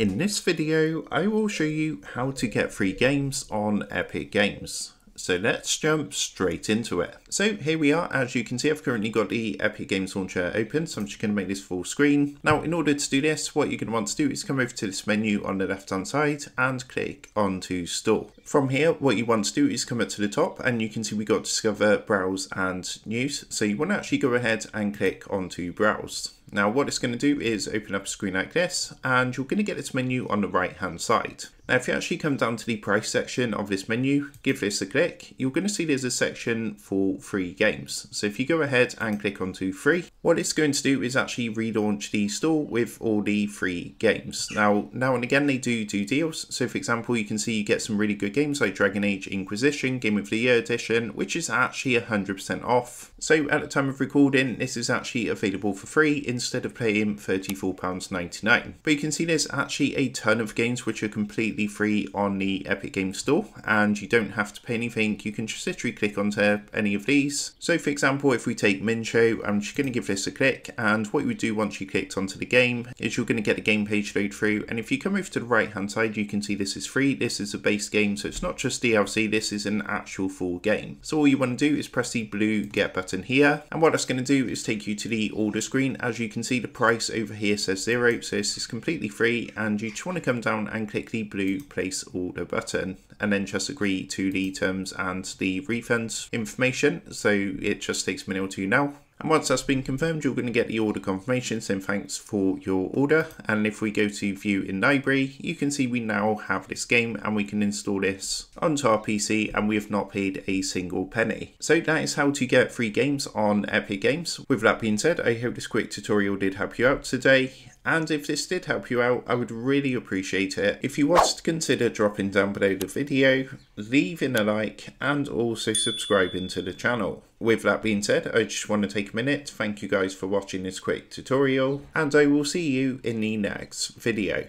In this video, I will show you how to get free games on Epic Games. So let's jump straight into it. So here we are, as you can see I've currently got the Epic Games Launcher open, so I'm just to make this full screen. Now in order to do this, what you're to want to do is come over to this menu on the left hand side and click onto Store. From here, what you want to do is come up to the top and you can see we got Discover, Browse and News. So you want to actually go ahead and click onto Browse. Now what it's going to do is open up a screen like this and you're going to get this menu on the right hand side. Now if you actually come down to the price section of this menu, give this a click, you're going to see there's a section for free games. So if you go ahead and click onto free, what it's going to do is actually relaunch the store with all the free games. Now, now and again they do do deals. So for example, you can see you get some really good games like Dragon Age Inquisition, Game of the Year edition, which is actually 100% off. So at the time of recording, this is actually available for free in instead of paying £34.99. But you can see there's actually a ton of games which are completely free on the Epic Games Store and you don't have to pay anything. You can just literally click onto any of these. So for example, if we take Mincho, I'm just going to give this a click and what you would do once you clicked onto the game is you're going to get the game page load through and if you come over to the right hand side you can see this is free. This is a base game so it's not just DLC, this is an actual full game. So all you want to do is press the blue get button here and what that's going to do is take you to the order screen as you can see the price over here says zero, so this is completely free and you just want to come down and click the blue place order button and then just agree to the terms and the refund information. So it just takes a minute or two now. And once that's been confirmed, you're going to get the order confirmation saying thanks for your order. And if we go to view in library, you can see we now have this game and we can install this onto our PC and we have not paid a single penny. So that is how to get free games on Epic Games. With that being said, I hope this quick tutorial did help you out today. And if this did help you out, I would really appreciate it if you was to consider dropping down below the video, leaving a like, and also subscribing to the channel. With that being said, I just want to take minute thank you guys for watching this quick tutorial, and I will see you in the next video.